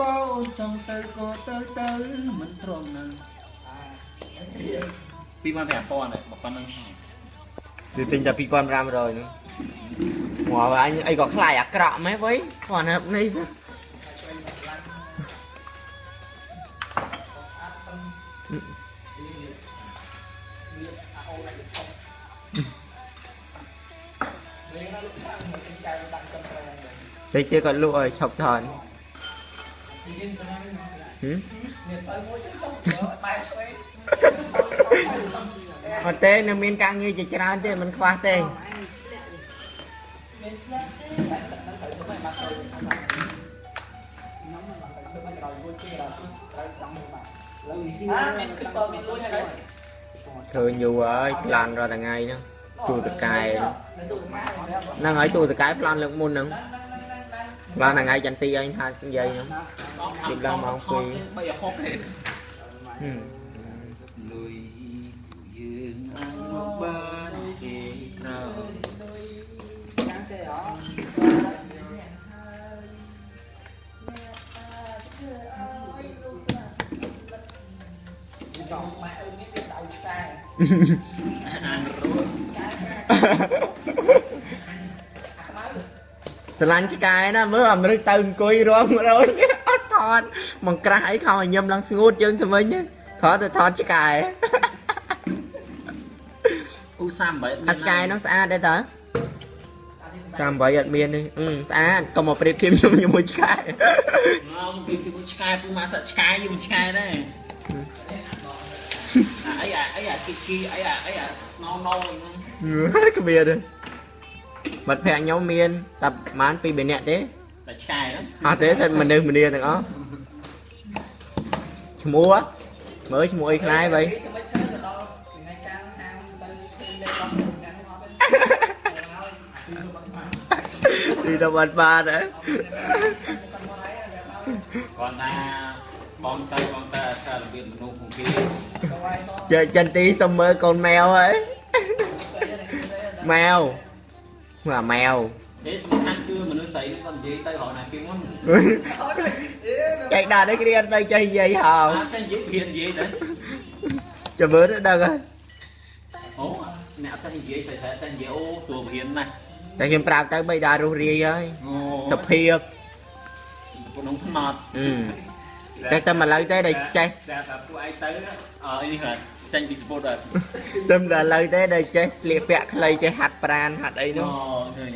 បោចង់ទៅក៏ទៅទៅមិនទ្រាំនឹងពីមកតែប៉ុណ្ណឹងប៉ុណ្ណឹងគឺទិញតែ2500ហ្នឹងមកអញអីក៏ខ្លាចអាក្រក់ម៉េះវៃគាត់ណានេះតិចទៀតគាត់លក់ឲ្យឈប់ថនហឹម អត់ទេនៅមានការងារជាច្រើនទេមិនខ្វះទេអាមានគិតបើមានលុយហើយឃើញយូរហើយប្លានរាល់ថ្ងៃហ្នឹងទូតកែនៅទូស្មាហ្នឹងហ្នឹងហើយទូតកែប្លានលើកមុនហ្នឹង ប្លានថ្ងៃចន្ទទីអញថានិយាយហ្នឹង3អាហុកទេហឹមលុយយើងអាចមកបានគេក្រោយអានរួច ស្រឡាញ់ឆ្កែណាមើលអាមរឹកទៅអង្គុយរងរយអត់ថតមកក្រាស់អីខំឲ្យញឹមឡើងស្ងួតយើងទៅវិញថតទៅថតឆ្កែអ៊ូ38អាឆ្កែហ្នឹងស្អាតដែរតើចាំ8អត់មានទេអឺស្អាតកុំមកប្រៀបធៀបខ្ញុំជាមួយឆ្កែងំពីពីឆ្កែពូមកសាក់ឆ្កែយើងឆ្កែដែរអីអីអាគីគីអីអាអីអាណោណោហ្នឹងគ្មានទេ មិត្តភ័ក្ដិខ្ញុំមានតែប្រហែលពីរនាក់ទេតែឆ្ងាយអត់ទេតែមនុស្សម្នាទាំងអស់ឈ្មោះមើលឈ្មោះអីខ្លាយវៃទីតបាត់បានហ៎គាត់ណាបងតើបងតើថារបៀបមនុស្សពួកគេចែកចិនទីសុំមើលកូនម៉ែវហើយម៉ែវ អាម៉ែវទេសំខាន់គឺមនុស្សស្រីនេះគាត់និយាយទៅរកណាគេមុនចែកដាក់នេះគ្រាទៅចេះនិយាយហៅអត់ចេះនិយាយហ៊ាននិយាយទៅចាំមើលទៅដឹងហើយអូអ្នកអត់ចេះនិយាយស្រីស្រីតែនិយាយអូស្រួលហ៊ានណាស់តែខ្ញុំប្រាប់ទៅបីដារស់រាយហើយអូសភាពពុនងថ្នត់អឺតែតែមកលើទេដែលចេះតែថាពួកឯងទៅអឺនេះគាត់ ចាញ់ពីសពតអត់តែតែលើទេដែលចេះស្លៀកពាក់ខ្លីចេះហាត់ប្រានហាត់អីអូនោះឃើញ